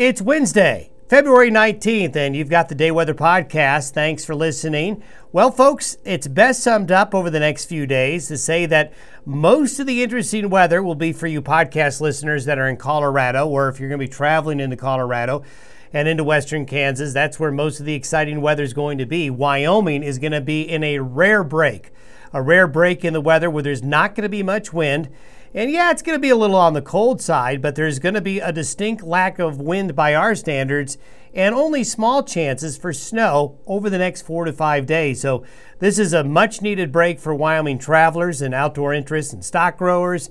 It's Wednesday, February 19th, and you've got the Day Weather Podcast. Thanks for listening. Well, folks, it's best summed up over the next few days to say that most of the interesting weather will be for you podcast listeners that are in Colorado, or if you're going to be traveling into Colorado and into western Kansas, that's where most of the exciting weather is going to be. Wyoming is going to be in a rare break, a rare break in the weather where there's not going to be much wind and yeah, it's going to be a little on the cold side, but there's going to be a distinct lack of wind by our standards and only small chances for snow over the next four to five days. So, this is a much needed break for Wyoming travelers and outdoor interests and stock growers.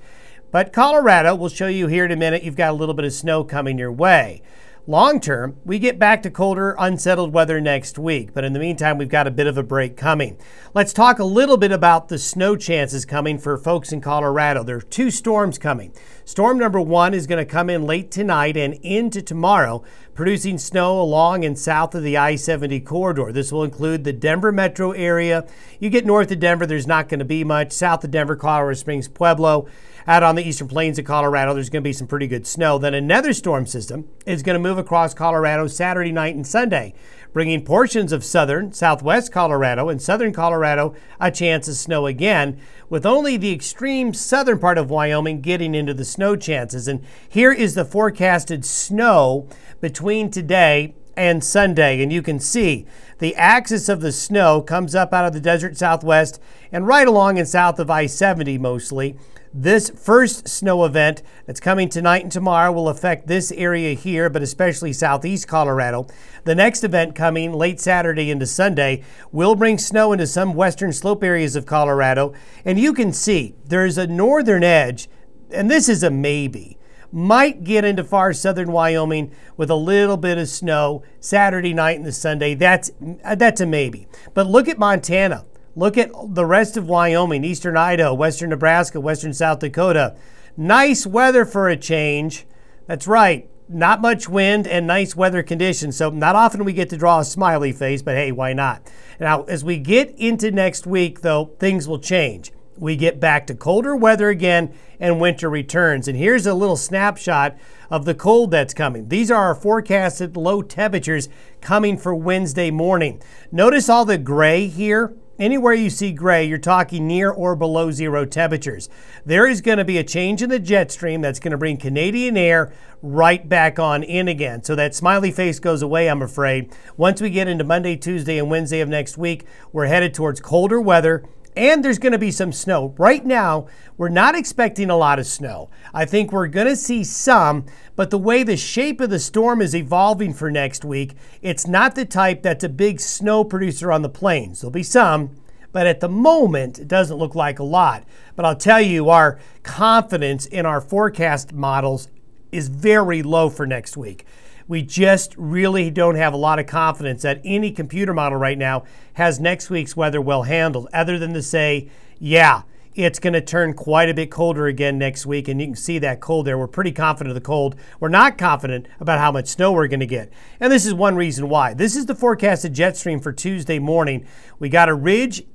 But Colorado, we'll show you here in a minute, you've got a little bit of snow coming your way. Long term, we get back to colder, unsettled weather next week, but in the meantime, we've got a bit of a break coming. Let's talk a little bit about the snow chances coming for folks in Colorado. There are two storms coming. Storm number one is going to come in late tonight and into tomorrow, producing snow along and south of the I 70 corridor. This will include the Denver metro area. You get north of Denver, there's not going to be much. South of Denver, Colorado Springs, Pueblo. Out on the eastern plains of Colorado, there's going to be some pretty good snow. Then another storm system is going to move across Colorado Saturday night and Sunday, bringing portions of southern, southwest Colorado, and southern Colorado a chance of snow again, with only the extreme southern part of Wyoming getting into the snow chances. And here is the forecasted snow between today and Sunday. And you can see the axis of the snow comes up out of the desert southwest and right along and south of I 70 mostly. This first snow event that's coming tonight and tomorrow will affect this area here, but especially southeast Colorado. The next event coming late Saturday into Sunday will bring snow into some western slope areas of Colorado. And you can see there's a northern edge, and this is a maybe might get into far southern Wyoming with a little bit of snow Saturday night and the Sunday. That's uh, that's a maybe. But look at Montana. Look at the rest of Wyoming, eastern Idaho, western Nebraska, western South Dakota. Nice weather for a change. That's right. Not much wind and nice weather conditions. So, not often we get to draw a smiley face, but hey, why not? Now, as we get into next week, though, things will change. We get back to colder weather again and winter returns. And here's a little snapshot of the cold that's coming. These are our forecasted low temperatures coming for Wednesday morning. Notice all the gray here. Anywhere you see gray, you're talking near or below zero temperatures. There is going to be a change in the jet stream that's going to bring Canadian air right back on in again. So that smiley face goes away, I'm afraid. Once we get into Monday, Tuesday, and Wednesday of next week, we're headed towards colder weather and there's going to be some snow. Right now, we're not expecting a lot of snow. I think we're going to see some, but the way the shape of the storm is evolving for next week, it's not the type that's a big snow producer on the plains. There'll be some, but at the moment, it doesn't look like a lot. But I'll tell you, our confidence in our forecast models is very low for next week. We just really don't have a lot of confidence that any computer model right now has next week's weather well handled, other than to say, yeah, it's going to turn quite a bit colder again next week, and you can see that cold there. We're pretty confident of the cold. We're not confident about how much snow we're going to get. And this is one reason why. This is the forecasted jet stream for Tuesday morning. We got a ridge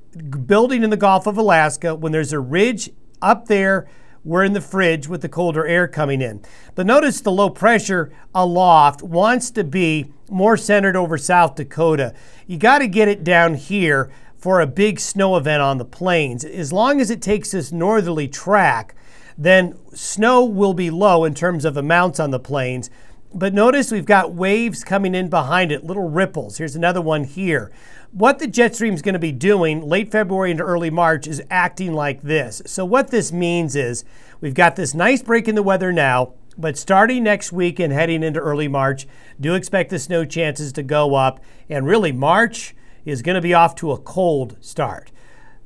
building in the Gulf of Alaska. When there's a ridge up there, we're in the fridge with the colder air coming in. But notice the low pressure aloft wants to be more centered over South Dakota. You got to get it down here for a big snow event on the plains. As long as it takes this northerly track, then snow will be low in terms of amounts on the plains. But notice we've got waves coming in behind it, little ripples. Here's another one here. What the jet stream is going to be doing late February into early March is acting like this. So what this means is we've got this nice break in the weather now, but starting next week and heading into early March, do expect the snow chances to go up. And really, March is going to be off to a cold start.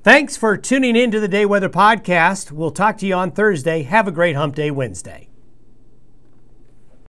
Thanks for tuning in to the Day Weather Podcast. We'll talk to you on Thursday. Have a great Hump Day Wednesday.